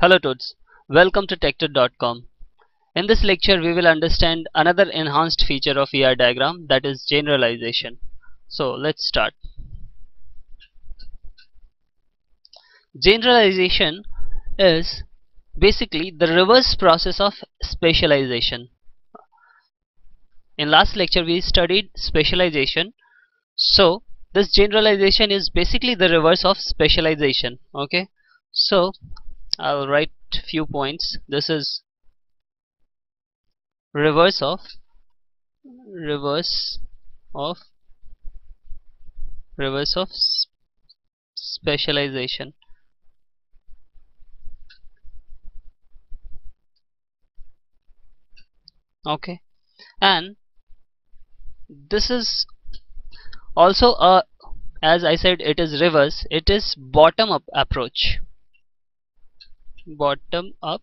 Hello Toads, welcome to Techtud.com. In this lecture we will understand another enhanced feature of ER diagram that is generalization. So let's start. Generalization is basically the reverse process of specialization. In last lecture we studied specialization. So this generalization is basically the reverse of specialization. Okay. So I'll write few points. This is reverse of reverse of reverse of specialization. Okay. And this is also a as I said it is reverse. It is bottom up approach bottom up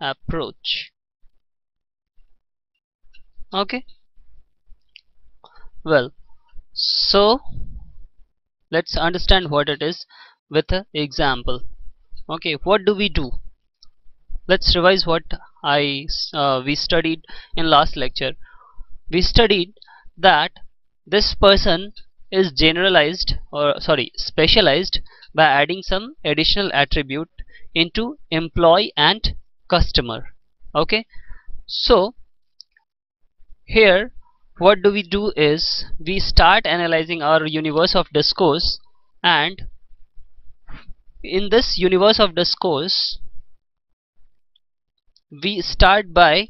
approach. Okay. Well so let's understand what it is with an example. Okay what do we do? Let's revise what I uh, we studied in last lecture. We studied that this person is generalized or sorry specialized by adding some additional attribute into employee and customer. Okay? So here what do we do is we start analyzing our universe of discourse and in this universe of discourse we start by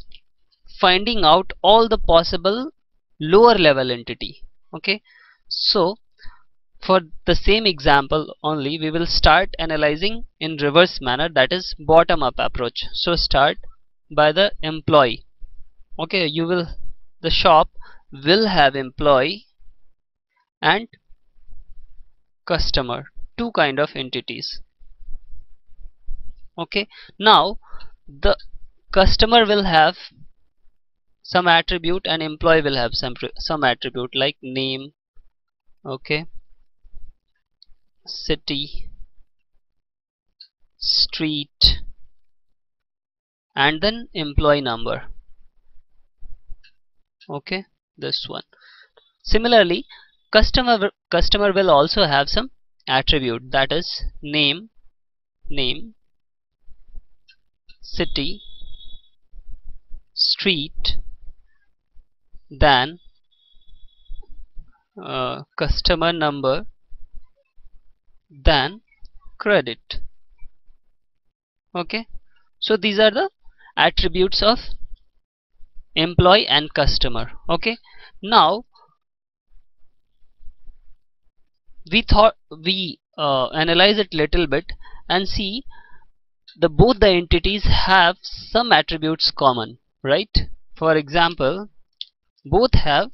finding out all the possible lower level entity. Okay? So for the same example only we will start analyzing in reverse manner that is bottom up approach. So start by the employee. Okay you will the shop will have employee and customer two kind of entities. Okay now the customer will have some attribute and employee will have some some attribute like name. Okay city street and then employee number. Okay this one. Similarly customer customer will also have some attribute that is name name city street then uh, customer number than credit. Okay? So these are the attributes of employee and customer. Okay? Now we thought we uh, analyze it little bit and see the both the entities have some attributes common right? For example both have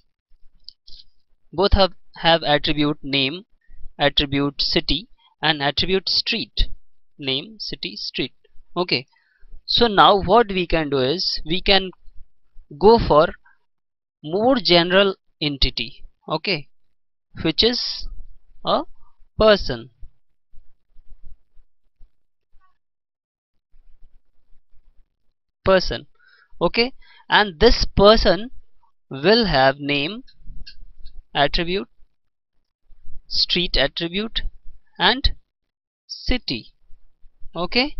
both have have attribute name attribute city and attribute street name city street. Okay. So now what we can do is we can go for more general entity okay which is a person. Person. Okay. And this person will have name attribute street attribute and city. Okay?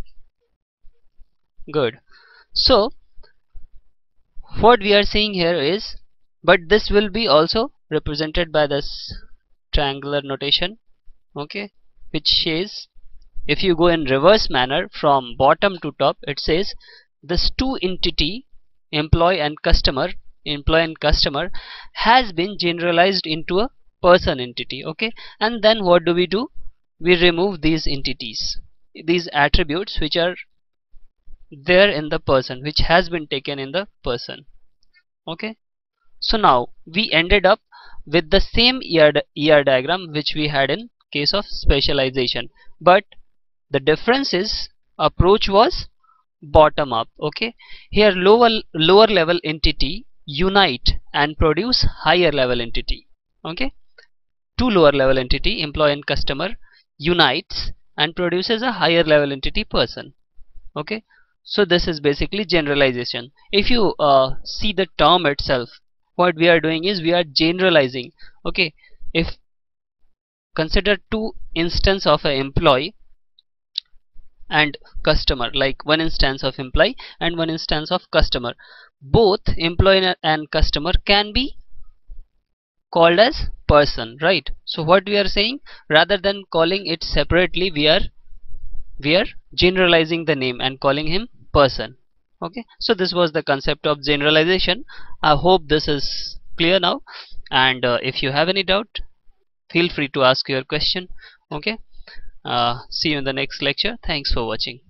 Good. So what we are seeing here is but this will be also represented by this triangular notation. Okay? Which says if you go in reverse manner from bottom to top it says this two entity employee and customer employee and customer has been generalized into a person entity. Okay? And then what do we do we remove these entities these attributes which are there in the person which has been taken in the person. Okay? So now we ended up with the same ER, ER diagram which we had in case of specialization. But the difference is approach was bottom up. Okay? Here lower lower level entity unite and produce higher level entity. Okay? Two lower level entity employee and customer unites and produces a higher level entity person. Okay? So this is basically generalization. If you uh, see the term itself what we are doing is we are generalizing. Okay? If consider two instance of an employee and customer like one instance of employee and one instance of customer. Both employee and customer can be called as person right? So what we are saying rather than calling it separately we are we are generalizing the name and calling him person okay? So this was the concept of generalization. I hope this is clear now. And uh, if you have any doubt feel free to ask your question okay? Uh, see you in the next lecture. Thanks for watching